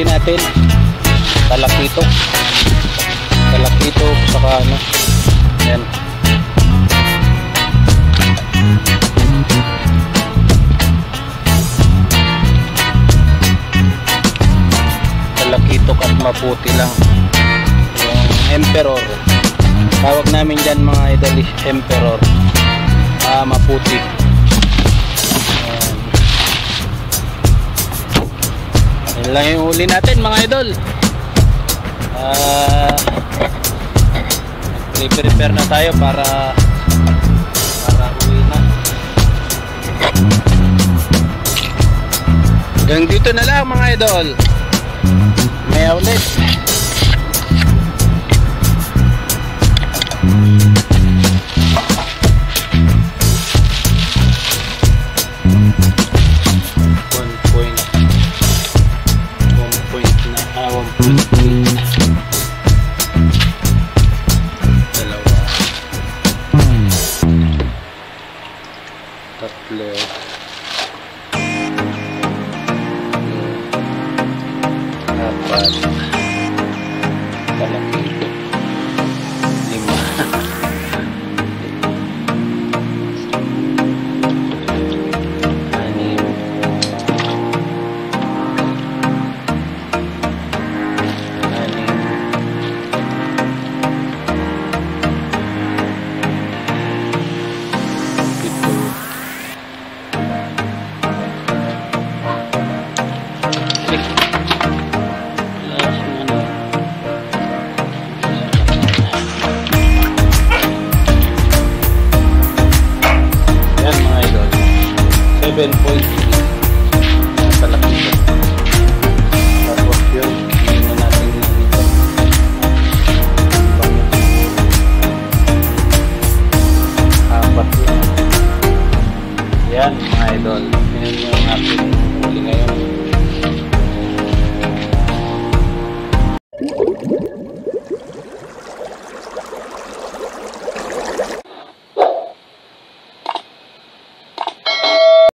huli natin. Talakitok. Talakitok, saka ano. Yan. Talakitok at maputi lang. Yung emperor. Tawag namin dyan mga idol emperor. Ah, maputi. Yan lang yung huli natin mga idol. Ah, prepare na tayo para para uwi na. Hanggang dito na lang mga idol. May ulit. Tatlo. Apat. Kalaki. been voice.